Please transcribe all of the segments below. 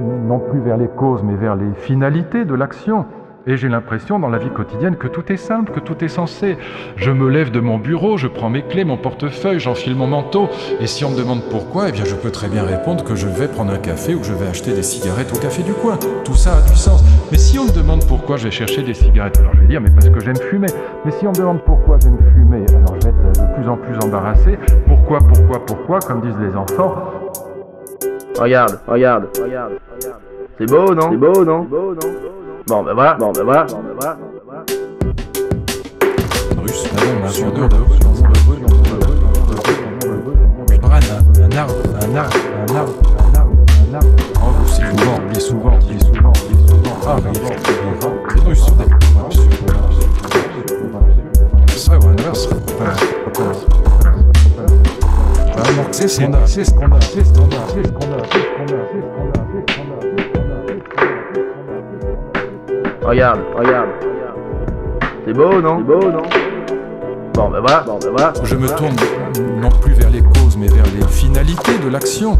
non plus vers les causes, mais vers les finalités de l'action. Et j'ai l'impression dans la vie quotidienne que tout est simple, que tout est sensé. Je me lève de mon bureau, je prends mes clés, mon portefeuille, j'enfile mon manteau. Et si on me demande pourquoi, eh bien je peux très bien répondre que je vais prendre un café ou que je vais acheter des cigarettes au café du coin. Tout ça a du sens. Mais si on me demande pourquoi je vais chercher des cigarettes, alors je vais dire mais parce que j'aime fumer. Mais si on me demande pourquoi j'aime fumer, alors je vais être de plus en plus embarrassé. Pourquoi, pourquoi, pourquoi, comme disent les enfants. Regarde, regarde, regarde, regarde. C'est beau, non C'est beau, non Bon, ben voilà, bon, ben voilà, bon, ben voilà. Russe, ah non, un sur deux, un, un arbre, un arbre, un arbre, un arbre, un arbre. Oh, c'est souvent, il est souvent, il est souvent, il est souvent. Ah, il est c'est inverse. C'est ce qu'on a, c'est ce qu'on a, c'est ce qu'on a, c'est ce qu'on a, c'est ce qu'on a, c'est ce qu'on a, c'est ce qu'on a, c'est ce qu'on a. Regarde, regarde. C'est beau, non C'est beau, non Bon, ben voilà, bon, ben voilà. Je me tourne non plus vers les causes, mais vers les finalités de l'action.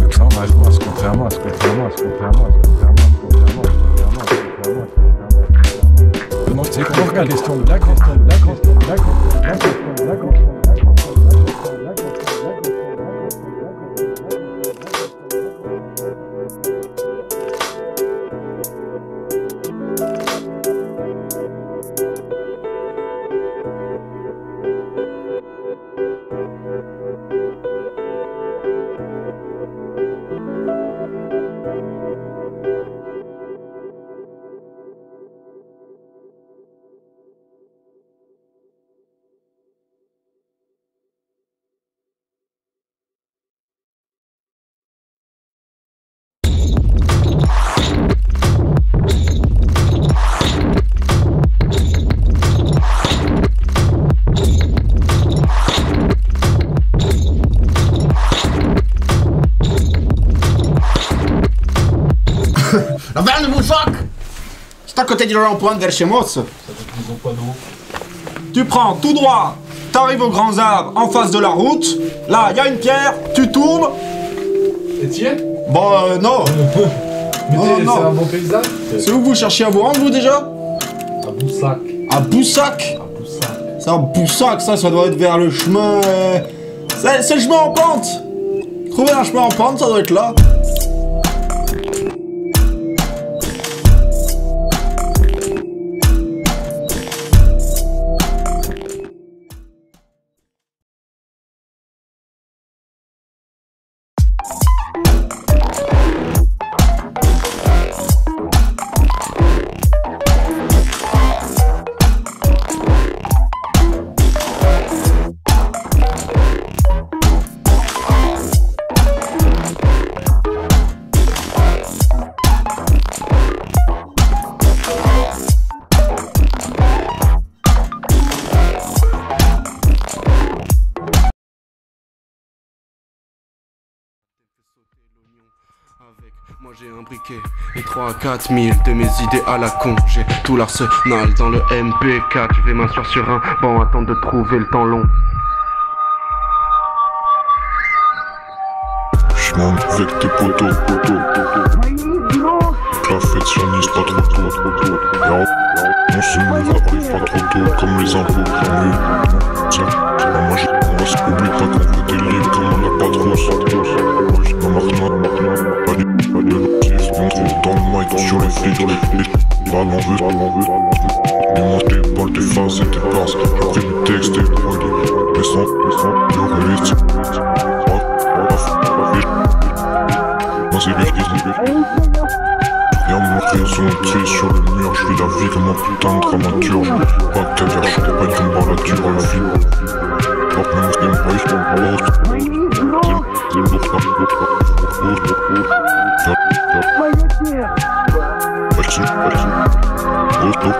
Contrairement à ce contrairement à ce contrairement à ce contrairement à ce contrairement c'est quoi la question C'est à côté du rond-point vers chez moi, ça. Tu prends tout droit, t'arrives aux grands arbres en face de la route. Là, il y a une pierre, tu tournes. Es Bon, euh, non. Mais Non, non. c'est un bon paysage C'est où vous cherchiez à vous rendre, vous déjà? À Boussac. À Boussac. À Boussac. C'est un Boussac, ça, ça doit être vers le chemin. C'est c'est le chemin en pente. Trouver un chemin en pente, ça doit être là. J'ai un briquet et 3 à 4 000 de mes idées à la con J'ai tout l'arsenal dans le MP4 Je vais m'asseoir sur un banc attendre de trouver le temps long J'monte avec tes potos. La fête s'organise pas trop tôt, trop tôt. On se move, arrive pas trop tôt, comme les impôts promus. Tiens, moi oublie pas qu'on veut des livres, comme on a pas trop, trop, mic, sur les les phases et pris. Les les sons. Oh, oh, moi. Y'a mon sur le mur, je vis la vie comme un putain de dramaturge. Pas de je pas une à la vie. Los. Ja, ja. Put up, put up, put up,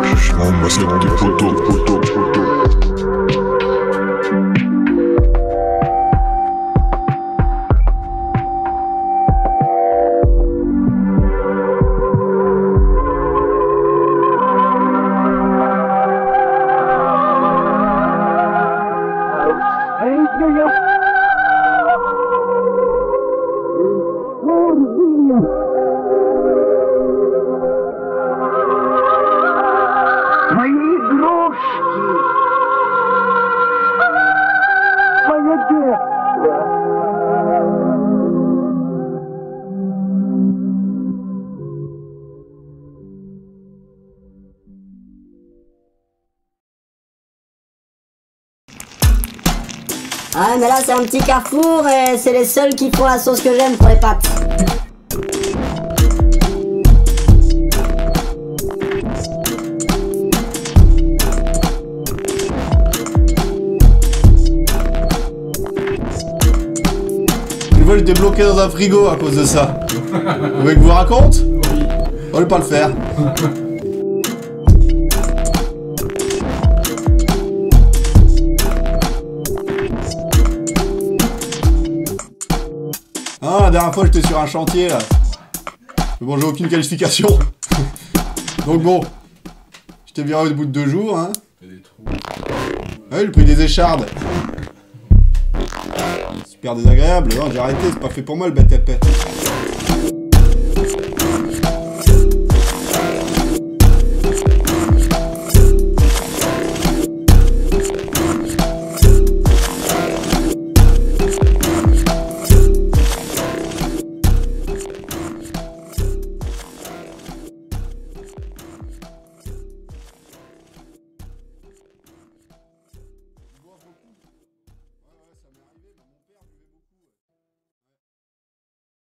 put up, put up, put Ah mais là c'est un petit carrefour et c'est les seuls qui font la sauce que j'aime pour les pâtes. Une fois j'étais bloqué dans un frigo à cause de ça. Vous voulez que je vous raconte? Oui. On va pas le faire. La dernière fois j'étais sur un chantier là. Mais bon, j'ai aucune qualification. Donc bon, j'étais viré au bout de deux jours. Hein. Ouais, j'ai pris des échardes. Super désagréable. Non, j'ai arrêté, c'est pas fait pour moi le BTP.